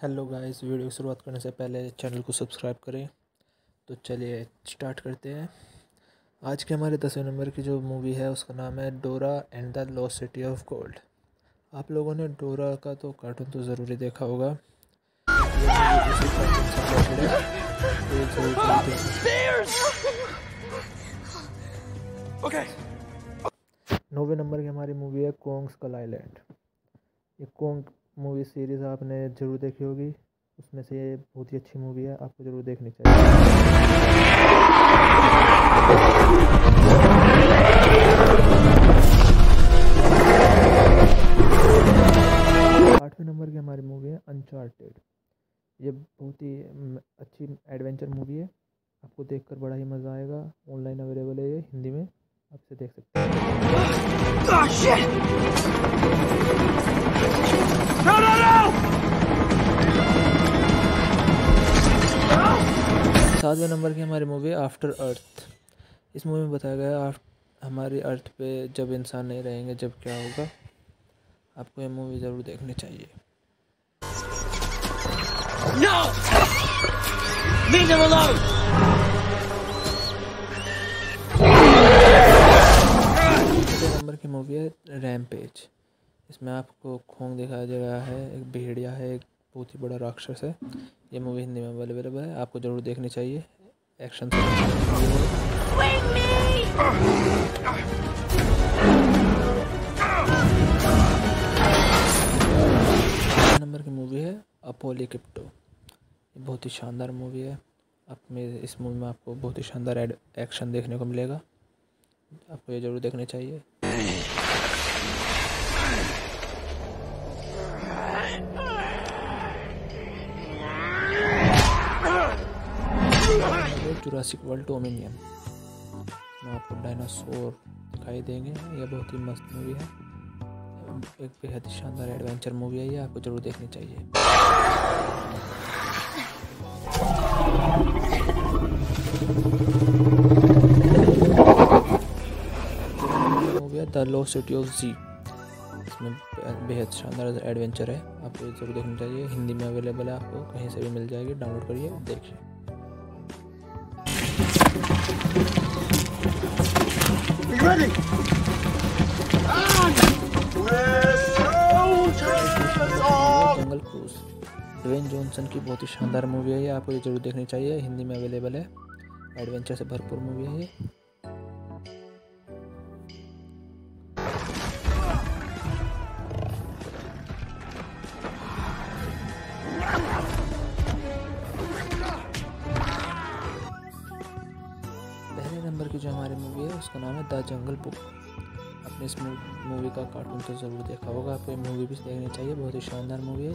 Hello guys video की शुरुआत करने से पहले चैनल को सब्सक्राइब करें। तो चलिए स्टार्ट करते हैं। आज के हमारे दसवें नंबर की जो मूवी है उसका नाम है Dora and the Lost City of Gold. आप लोगों ने डोरा का तो कार्टून तो ज़रूरी देखा होगा। नौवे नंबर की हमारी मूवी है कोंग स्कल आइलैंड। ये कोंग मूवी सीरीज़ आपने ज़रूर देखी होगी। उसमें से ये बहुत ही अच्छी मूवी है, आपको ज़रूर देखनी चाहिए। आठवें नंबर की हमारी मूवी है अनचार्टेड ये बहुत ही अच्छी एडवेंचर मूवी है। आपको देखकर बड़ा ही मज़ा आएगा। ऑनलाइन अवेलेबल है ये हिंदी में। आपसे देख सकते हैं। सातवें नंबर की हमारी मूवी आफ्टर अर्थ इस मूवी में बताया गया है हमारी अर्थ पे जब इंसान नहीं रहेंगे जब क्या होगा? आपको ये मूवी ज़रूर देखनी चाहिए। No! Leave them alone! Number की मूवी है रैमपेज इसमें आपको खोंग दिखाया जा रहा है एक भेड़िया है एक बहुत ही बड़ा राक्षस है। ये मूवी हिंदी में अवेलेबल है आपको ज़रूर देखनी चाहिए। एक्शन नंबर की मूवी है अपोली किप्टो ये बहुत ही शानदार मूवी है। आप में इस मूवी में आपको बहुत ही शानदार एक्शन देखने को मिलेगा। आपको ये ज़रूर देखनी चाहिए। जुरासिक वर्ल्ड डोमिनियन में आपको डायनासोर दिखाई देंगे। ये बहुत ही मस्त मूवी है। एक बेहद ही शानदार एडवेंचर मूवी है। ये आपको ज़रूर देखनी चाहिए। द लो सिटी ऑफ़ जी इसमें बेहद शानदार एडवेंचर है। आपको ज़रूर देखना चाहिए। हिंदी में अवेलेबल है आपको। कहीं से भी मिल जाएगी। डाउनलोड करिए। देखिए। Ready? ड्वेन जॉनसन की बहुत ही शानदार मूवी है ये, आपको ये ज़रूर देखनी चाहिए, हिंदी में अवेलेबल है। एडवेंचर से भरपूर मूवी है ये। नंबर की जो हमारी मूवी है, उसका नाम है द जंगल बुक आपने इस मूवी का कार्टून तो ज़रूर देखा होगा। आपको ये मूवी भी देखनी चाहिए, बहुत ही शानदार मूवी है